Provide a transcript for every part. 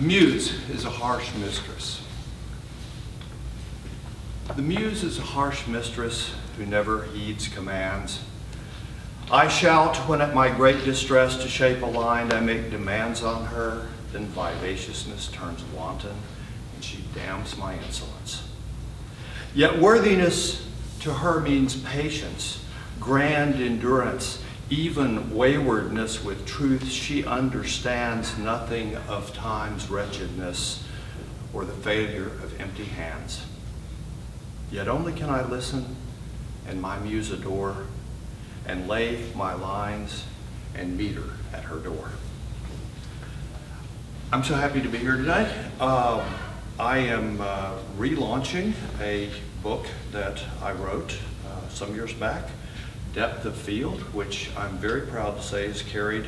The muse is a harsh mistress. The muse is a harsh mistress who never heeds commands. I shout when at my great distress to shape a line, I make demands on her, then vivaciousness turns wanton, and she damns my insolence. Yet worthiness to her means patience, grand endurance, even waywardness with truth. She understands nothing of time's wretchedness or the failure of empty hands. Yet only can I listen and my muse adore and lay my lines and meter at her door. I'm so happy to be here today. Um, I am uh, relaunching a book that I wrote uh, some years back, Depth of Field, which I'm very proud to say is carried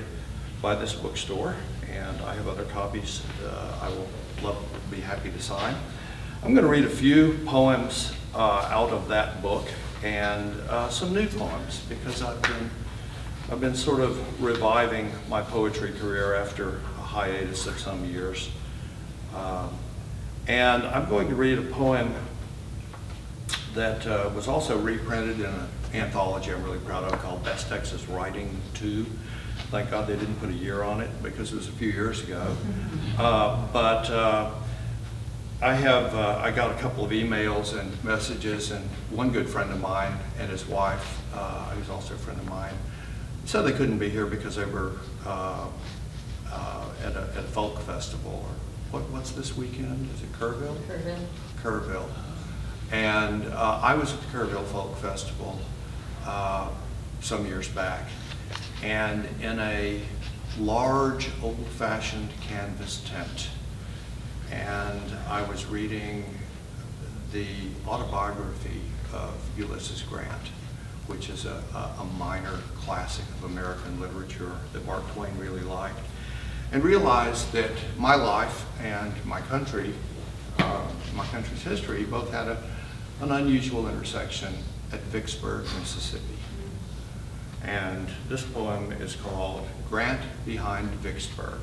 by this bookstore, and I have other copies uh, I will love, be happy to sign. I'm going to read a few poems uh, out of that book and uh, some new poems because I've been I've been sort of reviving my poetry career after a hiatus of some years. Um, and I'm going to read a poem that uh, was also reprinted in an anthology I'm really proud of called Best Texas Writing 2. Thank God they didn't put a year on it because it was a few years ago. Uh, but uh, I have, uh, I got a couple of emails and messages, and one good friend of mine and his wife, uh, who's also a friend of mine, said they couldn't be here because they were uh, uh at, a, at a folk festival. Or what, what's this weekend? Is it Kerrville? Kerrville. Kerrville. And uh, I was at the Kerrville Folk Festival uh, some years back, and in a large, old-fashioned canvas tent, and I was reading the autobiography of Ulysses Grant, which is a, a, minor classic of American literature that Mark Twain really liked, and realized that my life and my country, uh, my country's history, both had a, an unusual intersection at Vicksburg, Mississippi. And this poem is called Grant Behind Vicksburg.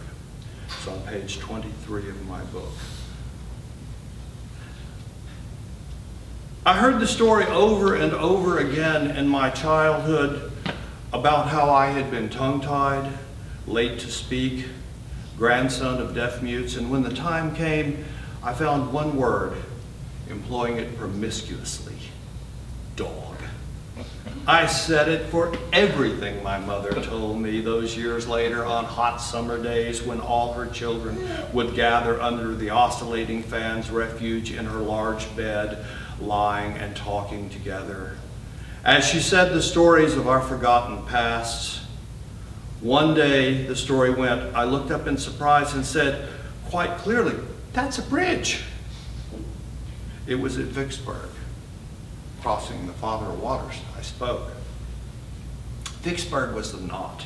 It's on page 23 of my book. I heard the story over and over again in my childhood about how I had been tongue-tied, late to speak, grandson of deaf mutes, and when the time came, I found one word, employing it promiscuously, dog. I said it for everything my mother told me those years later on hot summer days when all her children would gather under the oscillating fan's refuge in her large bed, lying and talking together. As she said the stories of our forgotten pasts, one day the story went, I looked up in surprise and said quite clearly, that's a bridge. It was at Vicksburg crossing the Father of Waters, I spoke. Vicksburg was the knot.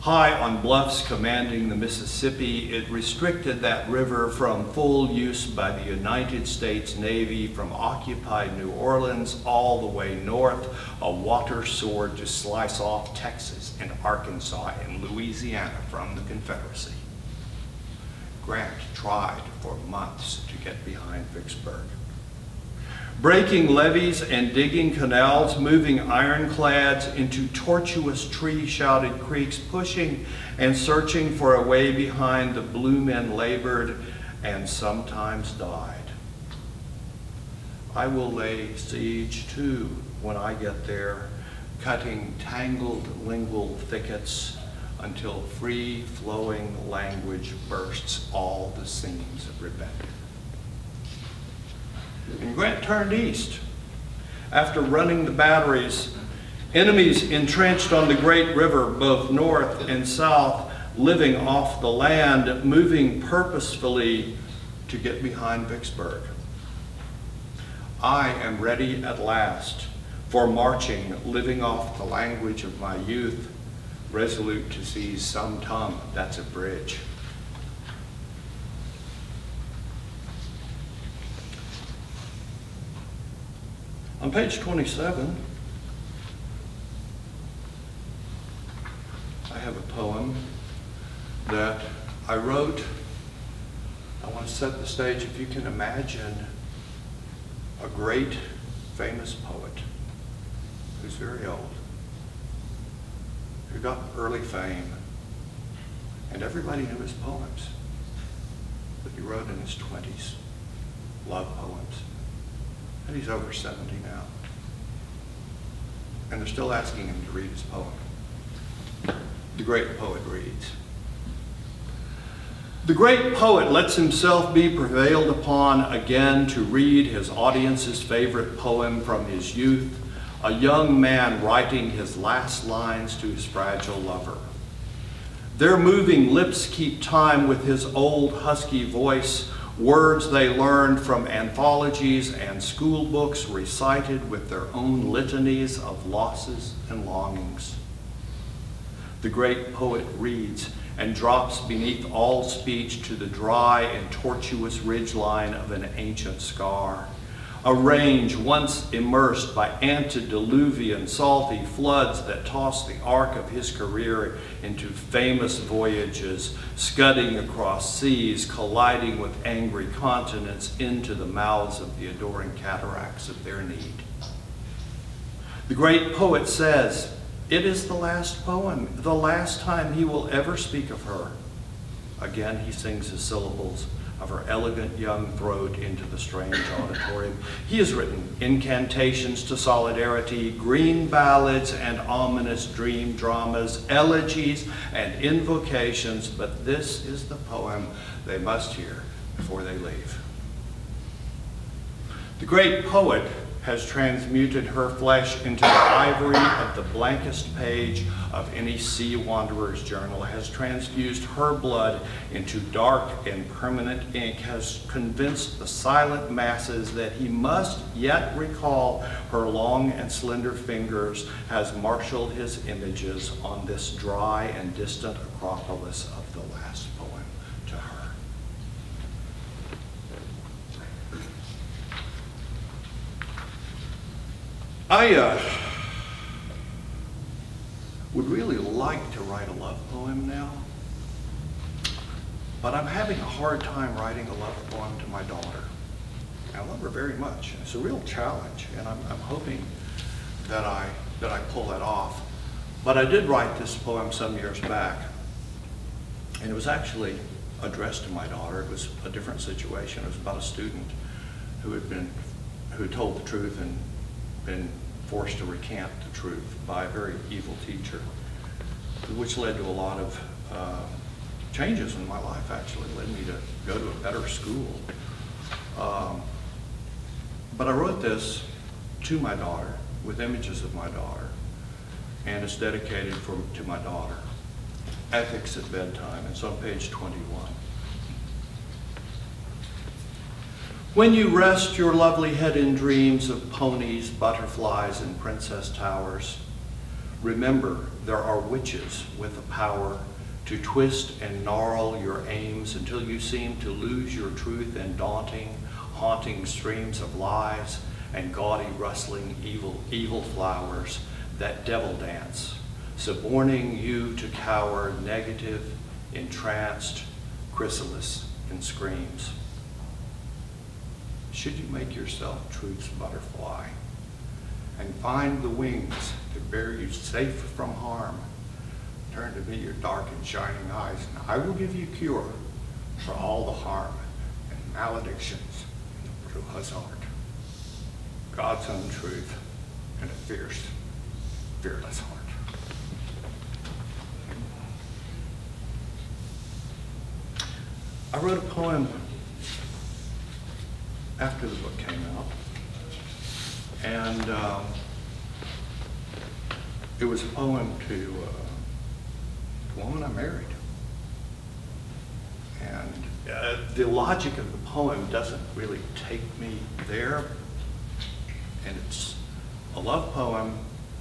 High on bluffs commanding the Mississippi, it restricted that river from full use by the United States Navy from occupied New Orleans all the way north, a water sword to slice off Texas and Arkansas and Louisiana from the Confederacy. Grant tried for months to get behind Vicksburg breaking levees and digging canals, moving ironclads into tortuous tree-shouted creeks, pushing and searching for a way behind the blue men labored and sometimes died. I will lay siege too when I get there, cutting tangled lingual thickets until free-flowing language bursts all the seams of rebellion. Grant turned east. After running the batteries, enemies entrenched on the great river, both north and south, living off the land, moving purposefully to get behind Vicksburg. I am ready at last for marching, living off the language of my youth, resolute to seize some tongue that's a bridge. On page 27, I have a poem that I wrote I want to set the stage. If you can imagine a great, famous poet who's very old, who got early fame, and everybody knew his poems that he wrote in his 20s, love poems. And he's over 70 now. And they're still asking him to read his poem. The great poet reads. The great poet lets himself be prevailed upon again to read his audience's favorite poem from his youth, a young man writing his last lines to his fragile lover. Their moving lips keep time with his old husky voice, words they learned from anthologies and school books recited with their own litanies of losses and longings. The great poet reads and drops beneath all speech to the dry and tortuous ridgeline of an ancient scar a range once immersed by antediluvian salty floods that tossed the arc of his career into famous voyages, scudding across seas, colliding with angry continents into the mouths of the adoring cataracts of their need. The great poet says, it is the last poem, the last time he will ever speak of her. Again, he sings his syllables of her elegant young throat into the strange auditorium. He has written incantations to solidarity, green ballads and ominous dream dramas, elegies and invocations, but this is the poem they must hear before they leave. The great poet has transmuted her flesh into the ivory of the blankest page of any sea wanderer's journal, has transfused her blood into dark and permanent ink, has convinced the silent masses that he must yet recall her long and slender fingers, has marshaled his images on this dry and distant acropolis of the last poem to her. I uh, would really like to write a love poem now, but I'm having a hard time writing a love poem to my daughter. I love her very much. It's a real challenge, and I'm, I'm hoping that I, that I pull that off. But I did write this poem some years back, and it was actually addressed to my daughter. It was a different situation. It was about a student who had been, who told the truth and been forced to recant the truth by a very evil teacher, which led to a lot of uh, changes in my life, actually. led me to go to a better school. Um, but I wrote this to my daughter with images of my daughter, and it's dedicated for, to my daughter. Ethics at Bedtime. It's on page 21. When you rest your lovely head in dreams of ponies, butterflies, and princess towers, remember there are witches with the power to twist and gnarl your aims until you seem to lose your truth in daunting, haunting streams of lies and gaudy, rustling evil, evil flowers that devil dance, suborning you to cower negative, entranced, chrysalis in screams should you make yourself truth's butterfly and find the wings to bear you safe from harm, turn to me your dark and shining eyes, and I will give you cure for all the harm and maledictions through his heart. God's own truth and a fierce, fearless heart. I wrote a poem after the book came out. And um, it was a poem to uh, the woman I married. And uh, the logic of the poem doesn't really take me there. And it's a love poem,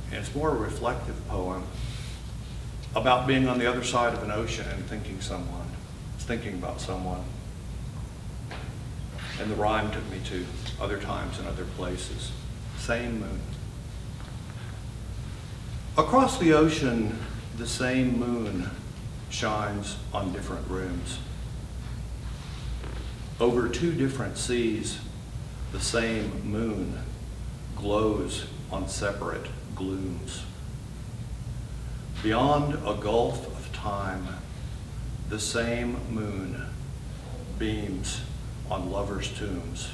and it's more a reflective poem about being on the other side of an ocean and thinking someone, thinking about someone and the rhyme took me to other times and other places. Same moon. Across the ocean, the same moon shines on different rooms. Over two different seas, the same moon glows on separate glooms. Beyond a gulf of time, the same moon beams on lovers' tombs.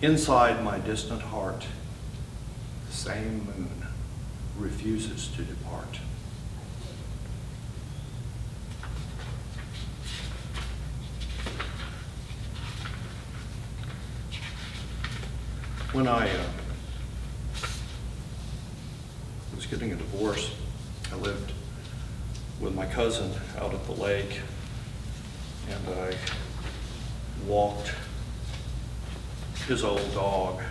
Inside my distant heart, the same moon refuses to depart. When I uh, was getting a divorce, I lived with my cousin out at the lake, and I walked his old dog.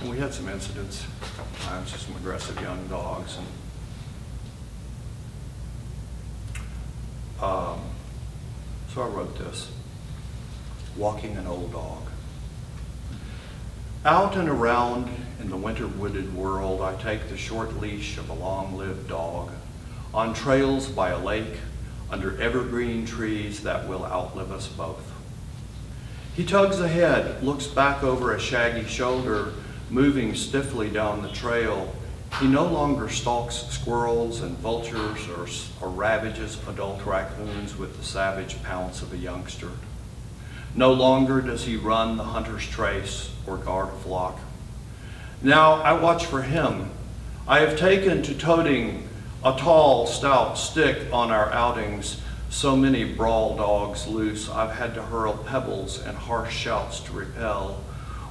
And we had some incidents, a couple times, just some aggressive young dogs. And um, so I wrote this, Walking an Old Dog. Out and around in the winter wooded world, I take the short leash of a long-lived dog on trails by a lake, under evergreen trees that will outlive us both. He tugs ahead, looks back over a shaggy shoulder, moving stiffly down the trail. He no longer stalks squirrels and vultures or, or ravages adult raccoons with the savage pounce of a youngster. No longer does he run the hunter's trace or guard a flock. Now I watch for him. I have taken to toting a tall, stout stick on our outings. So many brawl dogs loose, I've had to hurl pebbles and harsh shouts to repel.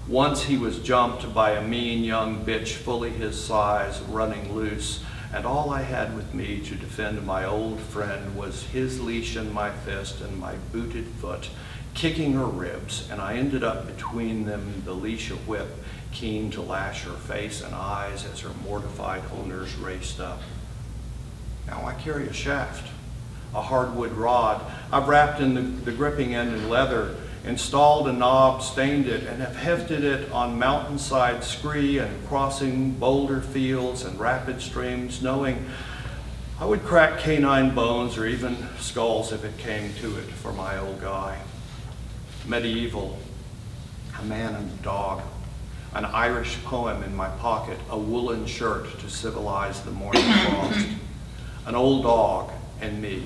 Once he was jumped by a mean young bitch fully his size, running loose, and all I had with me to defend my old friend was his leash in my fist and my booted foot kicking her ribs, and I ended up between them, the leash a whip, keen to lash her face and eyes as her mortified owners raced up. Now I carry a shaft, a hardwood rod. I've wrapped in the, the gripping end in leather, installed a knob, stained it, and have hefted it on mountainside scree and crossing boulder fields and rapid streams, knowing I would crack canine bones or even skulls if it came to it for my old guy. Medieval, a man and a dog, an Irish poem in my pocket, a woolen shirt to civilize the morning frost, an old dog and me,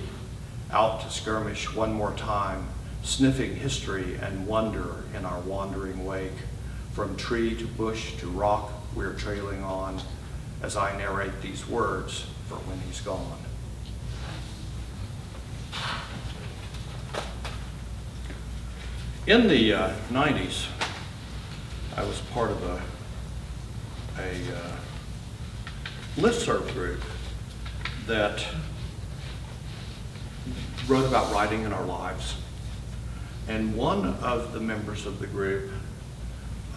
out to skirmish one more time, sniffing history and wonder in our wandering wake. From tree to bush to rock, we're trailing on as I narrate these words for when he's gone. In the uh, 90s, I was part of a, a uh, listserv group that wrote about writing in our lives. And one of the members of the group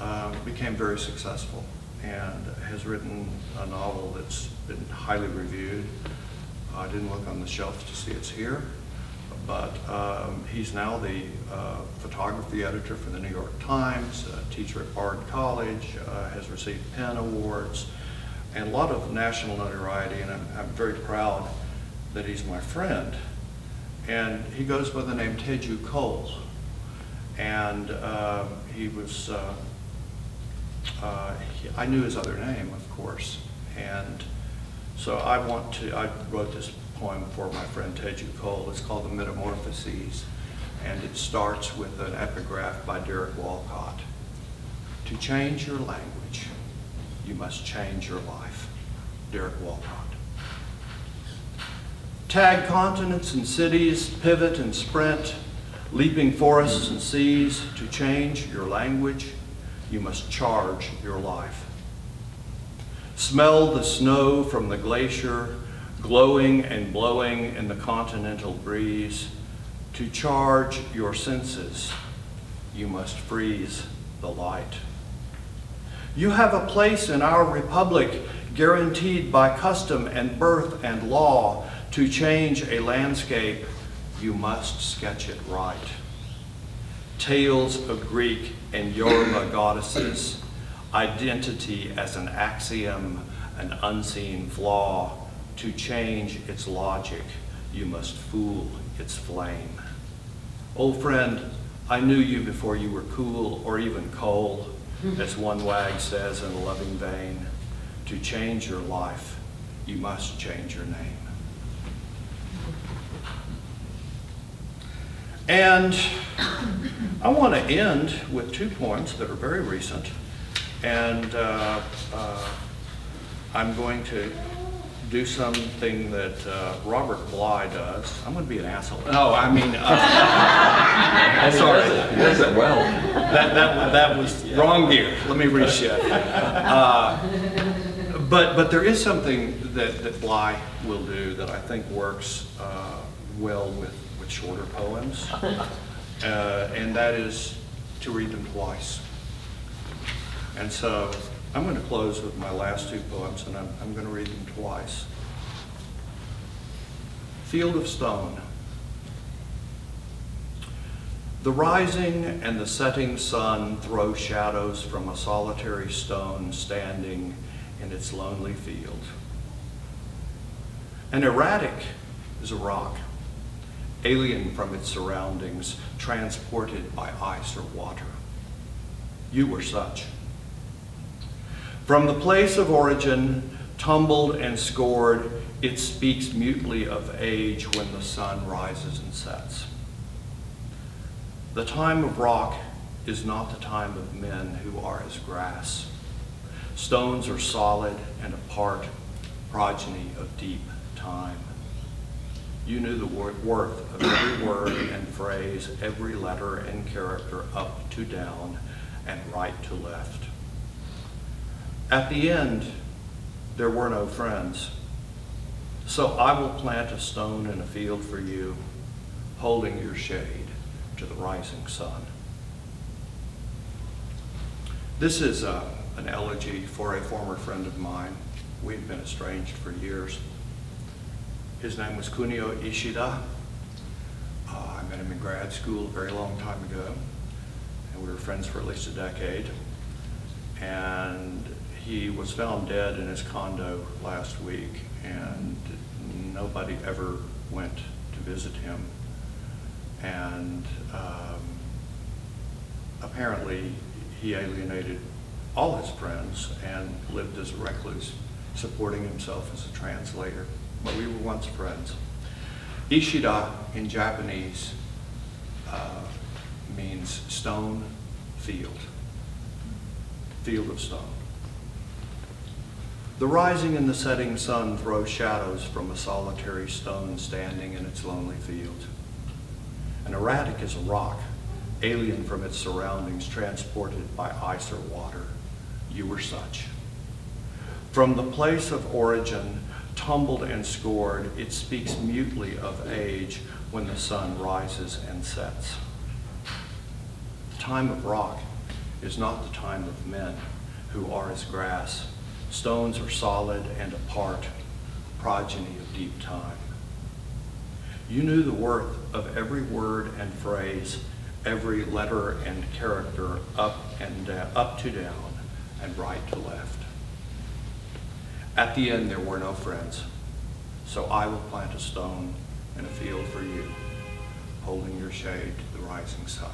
uh, became very successful and has written a novel that's been highly reviewed. I didn't look on the shelf to see it's here but um, he's now the uh, photography editor for the New York Times, a teacher at Bard College, uh, has received PEN Awards, and a lot of national notoriety, and I'm, I'm, very proud that he's my friend. And he goes by the name Teju Cole, and uh, he was, uh, uh, he, I knew his other name, of course, and so I want to, I wrote this poem for my friend Teju Cole. It's called The Metamorphoses, and it starts with an epigraph by Derek Walcott. To change your language, you must change your life. Derek Walcott. Tag continents and cities, pivot and sprint, leaping forests and seas. To change your language, you must charge your life. Smell the snow from the glacier glowing and blowing in the continental breeze. To charge your senses, you must freeze the light. You have a place in our republic guaranteed by custom and birth and law. To change a landscape, you must sketch it right. Tales of Greek and Yoruba goddesses, identity as an axiom, an unseen flaw, to change its logic, you must fool its flame. Old friend, I knew you before you were cool or even cold, as one wag says in a loving vein. To change your life, you must change your name. And I want to end with two poems that are very recent. And uh, uh, I'm going to do something that uh, Robert Bly does. I'm going to be an asshole. No, I mean, uh, sorry. He does it well. That, that, that was wrong gear. Let me reshift. Uh, but, but there is something that, that Bly will do that I think works uh, well with, with shorter poems. Uh, and that is to read them twice. And so I'm going to close with my last two poems, and I'm, I'm going to read them twice. Field of Stone. The rising and the setting sun throw shadows from a solitary stone standing in its lonely field. An erratic is a rock, alien from its surroundings, transported by ice or water. You were such. From the place of origin, tumbled and scored, it speaks mutely of age when the sun rises and sets. The time of rock is not the time of men who are as grass. Stones are solid and apart, progeny of deep time. You knew the worth of every word and phrase, every letter and character up to down and right to left. At the end, there were no friends. So I will plant a stone in a field for you, holding your shade to the rising sun. This is uh, an elegy for a former friend of mine. We've been estranged for years. His name was Kunio Ishida. Uh, I met him in grad school a very long time ago, and we were friends for at least a decade. And he was found dead in his condo last week, and nobody ever went to visit him. And um, apparently, he alienated all his friends and lived as a recluse, supporting himself as a translator. But we were once friends. Ishida in Japanese uh, means stone field, field of stone. The rising and the setting sun throw shadows from a solitary stone standing in its lonely field. An erratic is a rock, alien from its surroundings, transported by ice or water. You were such. From the place of origin, tumbled and scored, it speaks mutely of age when the sun rises and sets. The time of rock is not the time of men who are as grass Stones are solid and apart, progeny of deep time. You knew the worth of every word and phrase, every letter and character up and down, up to down and right to left. At the end, there were no friends, so I will plant a stone in a field for you, holding your shade to the rising sun.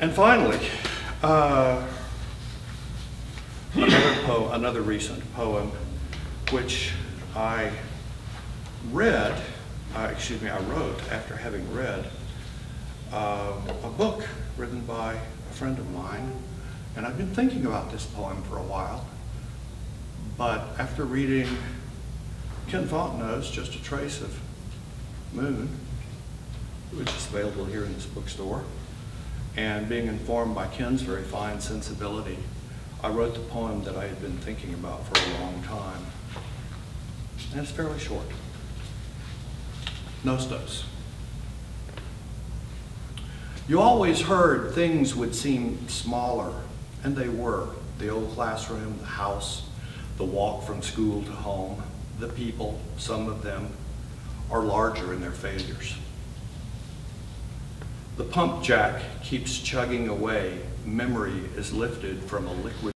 And finally, uh, another, another recent poem, which I read, uh, excuse me, I wrote after having read uh, a book written by a friend of mine. And I've been thinking about this poem for a while. But after reading Ken Fontenot's Just a Trace of Moon, which is available here in this bookstore, and being informed by Ken's very fine sensibility, I wrote the poem that I had been thinking about for a long time. And it's fairly short. Nostos. You always heard things would seem smaller, and they were. The old classroom, the house, the walk from school to home, the people, some of them, are larger in their failures. The pump jack keeps chugging away. Memory is lifted from a liquid